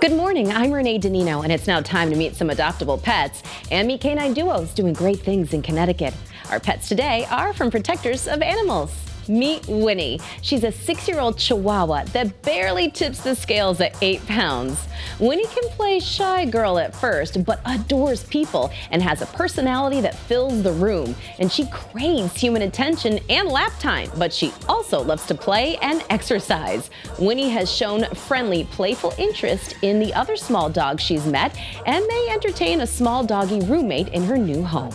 Good morning, I'm Renee DiNino, and it's now time to meet some adoptable pets and meet canine duos doing great things in Connecticut. Our pets today are from Protectors of Animals. Meet Winnie. She's a six-year-old Chihuahua that barely tips the scales at eight pounds. Winnie can play shy girl at first, but adores people and has a personality that fills the room. And she craves human attention and lap time, but she also loves to play and exercise. Winnie has shown friendly, playful interest in the other small dogs she's met and may entertain a small doggy roommate in her new home.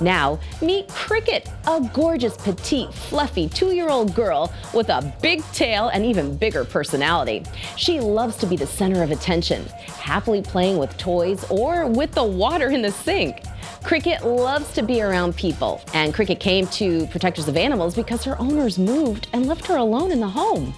Now, meet Cricket, a gorgeous, petite, fluffy two-year-old girl with a big tail and even bigger personality. She loves to be the center of attention, happily playing with toys or with the water in the sink. Cricket loves to be around people, and Cricket came to Protectors of Animals because her owners moved and left her alone in the home.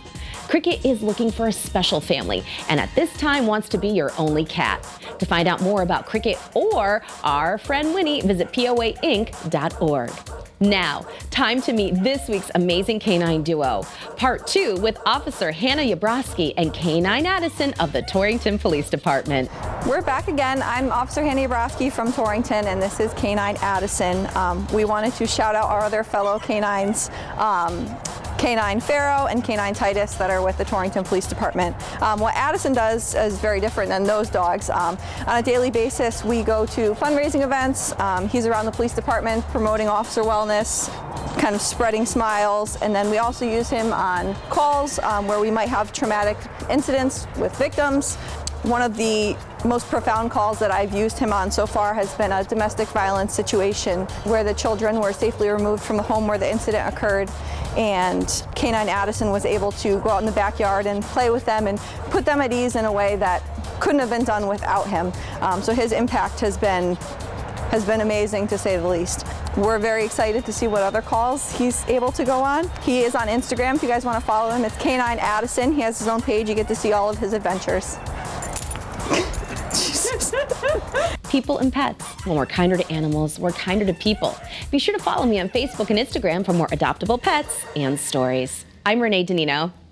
Cricket is looking for a special family and at this time wants to be your only cat. To find out more about Cricket or our friend Winnie, visit poainc.org. Now, time to meet this week's amazing canine duo. Part two with Officer Hannah Yabrowski and Canine Addison of the Torrington Police Department. We're back again. I'm Officer Hannah Yabrowski from Torrington, and this is Canine Addison. Um, we wanted to shout out our other fellow canines. Um, Canine Pharaoh and Canine Titus that are with the Torrington Police Department. Um, what Addison does is very different than those dogs. Um, on a daily basis, we go to fundraising events. Um, he's around the police department promoting officer wellness, kind of spreading smiles, and then we also use him on calls um, where we might have traumatic incidents with victims. One of the most profound calls that I've used him on so far has been a domestic violence situation where the children were safely removed from the home where the incident occurred and Canine Addison was able to go out in the backyard and play with them and put them at ease in a way that couldn't have been done without him. Um, so his impact has been has been amazing to say the least. We're very excited to see what other calls he's able to go on. He is on Instagram if you guys want to follow him. It's Canine Addison. He has his own page. You get to see all of his adventures. People and pets. When we're kinder to animals, we're kinder to people. Be sure to follow me on Facebook and Instagram for more adoptable pets and stories. I'm Renee DiNino.